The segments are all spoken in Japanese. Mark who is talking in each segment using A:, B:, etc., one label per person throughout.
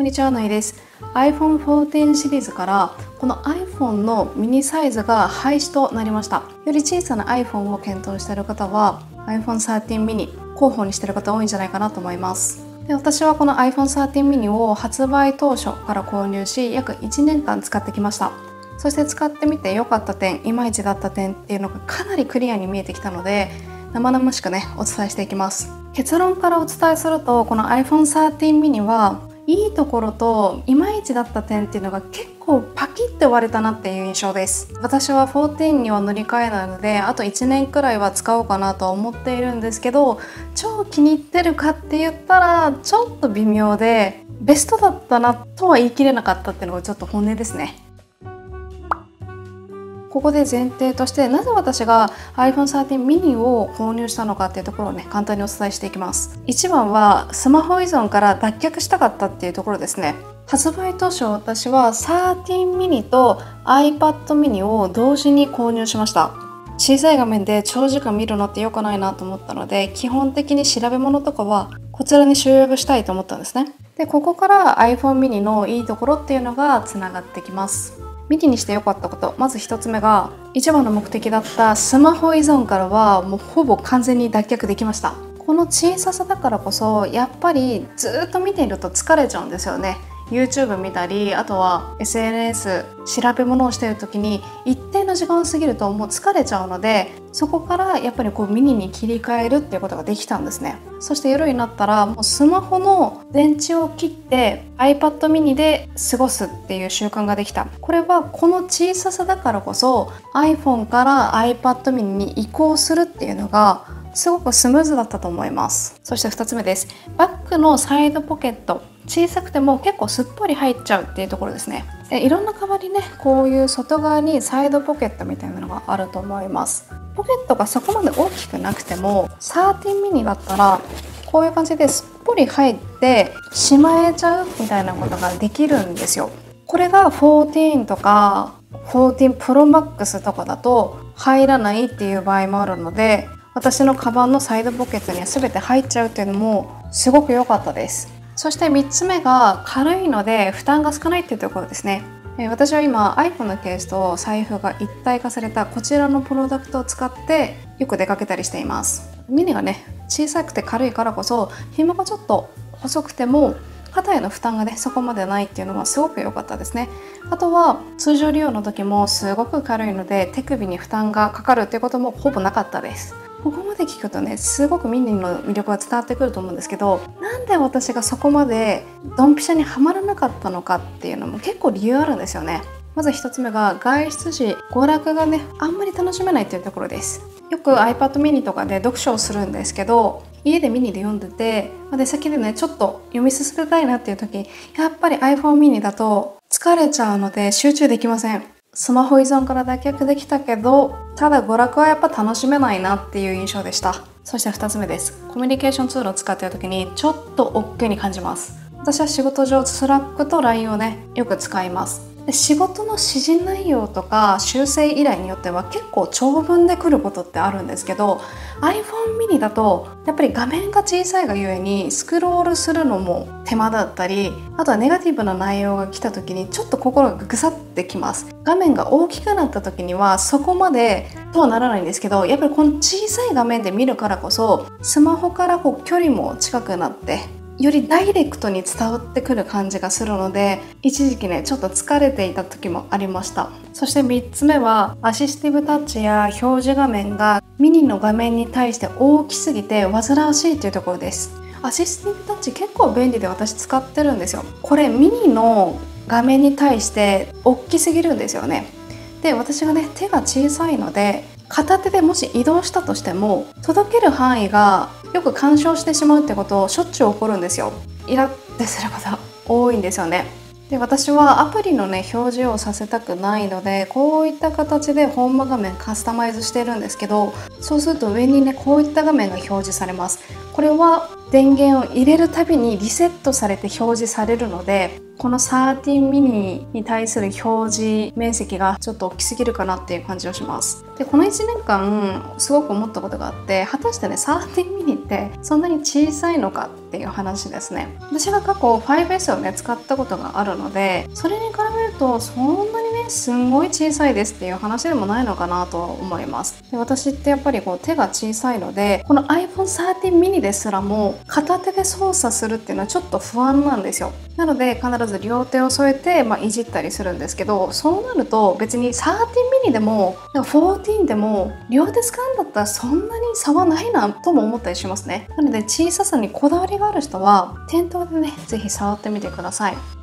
A: こんにちは、のいです。iPhone 14シリーズからこの iPhone のミニサイズが廃止となりました。より小さな iPhone を検討している方は iPhone 13 mini 候補にしている方多いんじゃないかなと思います。で私はこの iPhone 13 mini を発売当初から購入し約1年間使ってきました。そして使ってみて良かった点、いまいちだった点っていうのがかなりクリアに見えてきたので生々しくねお伝えしていきます結論からお伝えするとこの iPhone 13 mini はいいところといまいちだった点っていうのが結構パキッて割れたなっていう印象です。私は14には塗り替えないのであと1年くらいは使おうかなとは思っているんですけど超気に入ってるかって言ったらちょっと微妙でベストだったなとは言い切れなかったっていうのがちょっと本音ですね。ここで前提としてなぜ私が iPhone 13 mini を購入したのかっていうところをね簡単にお伝えしていきます。一番はスマホ依存から脱却したかったっていうところですね。発売当初私は13 mini と iPad mini を同時に購入しました。小さい画面で長時間見るのって良くないなと思ったので基本的に調べ物とかはこちらに集約したいと思ったんですね。でここから iPhone mini のいいところっていうのがつながってきます。ミニにして良かったこと。まず1つ目が一番の目的だったスマホ依存からはもうほぼ完全に脱却できました。この小ささだからこそやっぱりずっと見ていると疲れちゃうんですよね。YouTube 見たりあとは SNS 調べ物をしている時に一定の時間を過ぎるともう疲れちゃうのでそこからやっぱりこうミニに切り替えるっていうことができたんですね。そして夜になったらもうスマホの電池を切って iPad mini で過ごすっていう習慣ができた。これはこの小ささだからこそ iPhone から iPad mini に移行するっていうのがすごくスムーズだったと思います。そして2つ目です。バッグのサイドポケット。小さくても結構すっぽり入っちゃうっていうところですね。いろんな代わりねこういう外側にサイドポケットみたいなのがあると思います。ポケットがそこまで大きくなくても13ミニだったらこういう感じですっぽり入ってしまえちゃうみたいなことができるんですよ。これが14とか14 Pro Max とかだと入らないっていう場合もあるので私のカバンのサイドポケットには全て入っちゃうっていうのもすごく良かったです。そして3つ目が軽いので負担が少ないっていうところですね。私は今 iPhone のケースと財布が一体化されたこちらのプロダクトを使ってよく出かけたりしています。ミニがね小さくて軽いからこそ紐がちょっと細くても肩への負担がねそこまでないっていうのはすごく良かったですね。あとは通常利用の時もすごく軽いので手首に負担がかかるっていうこともほぼなかったです。ここまで聞くとねすごくミニの魅力が伝わってくると思うんですけどなんで私がそこまでドンピシャにはまらなかったのかっていうのも結構理由あるんですよね。まず1つ目が外出時娯楽がねあんまり楽しめないっていうところです。よく iPad mini とかで読書をするんですけど家でミニで読んでてで先でねちょっと読み進めたいなっていう時やっぱり iPhone mini だと疲れちゃうので集中できません。スマホ依存から脱却できたけどただ娯楽はやっぱ楽しめないなっていう印象でした。そして2つ目です。コミュニケーションツールを使ってる時にちょっと 億劫に感じます。私は仕事上 Slack と LINE をねよく使います。仕事の指示内容とか修正依頼によっては結構長文で来ることってあるんですけど iPhone mini だとやっぱり画面が小さいがゆえにスクロールするのも手間だったりあとはネガティブな内容が来た時にちょっと心がぐさってきます。画面が大きくなった時にはそこまでとはならないんですけどやっぱりこの小さい画面で見るからこそスマホからこう距離も近くなってよりダイレクトに伝わってくる感じがするので一時期ねちょっと疲れていた時もありました。そして3つ目はアシスティブタッチや表示画面がミニの画面に対して大きすぎて煩わしいっていうところです。アシスティブタッチ結構便利で私使ってるんですよ。これミニの画面に対して大きすぎるんですよね。で私がね手が小さいので片手でもし移動したとしても届ける範囲がよく干渉してしまうってことをしょっちゅう起こるんですよ。イラってすること多いんですよね。で私はアプリのね表示をさせたくないのでこういった形でホーム画面カスタマイズしてるんですけどそうすると上にねこういった画面が表示されます。これは電源を入れるたびにリセットされて表示されるのでこの13ミニに対する表示面積がちょっと大きすぎるかなっていう感じをします。でこの1年間すごく思ったことがあって果たしてね13ミニってそんなに小さいのかっていう話ですね。私が過去 5S をね使ったことがあるのでそれに比べるとそんなにすんごい小さいですっていう話でもないのかなと思います。で私ってやっぱりこう手が小さいのでこの iPhone13 mini ですらも片手で操作するっていうのはちょっと不安なんですよ。なので必ず両手を添えて、まあ、いじったりするんですけどそうなると別に13ミニでも14でも両手使うんだったらそんなに差はないなとも思ったりしますね。なので小ささにこだわりがある人は店頭でね是非触ってみてください。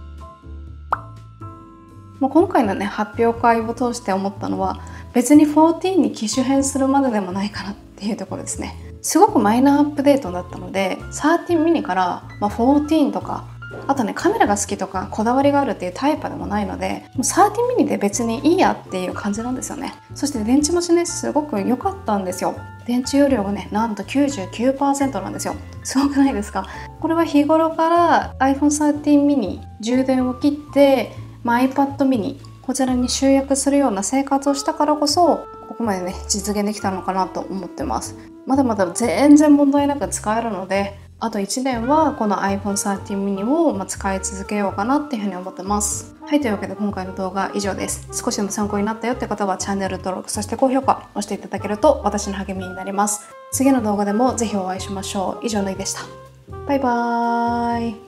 A: もう今回のね発表会を通して思ったのは別に14に機種変するまででもないかなっていうところですね。すごくマイナーアップデートだったので13ミニから、まあ、14とかあとねカメラが好きとかこだわりがあるっていうタイプでもないのでもう13ミニで別にいいやっていう感じなんですよね。そして電池持ちねすごく良かったんですよ。電池容量がねなんと99%なんですよ。すごくないですか？これは日頃から iPhone13 mini 充電を切ってまあ、iPad mini こちらに集約するような生活をしたからこそここまでね実現できたのかなと思ってます。まだまだ全然問題なく使えるのであと1年はこの iPhone13 mini を使い続けようかなっていうふうに思ってます。はいというわけで今回の動画は以上です。少しでも参考になったよって方はチャンネル登録そして高評価押していただけると私の励みになります。次の動画でもぜひお会いしましょう。以上のいでした。バイバーイ。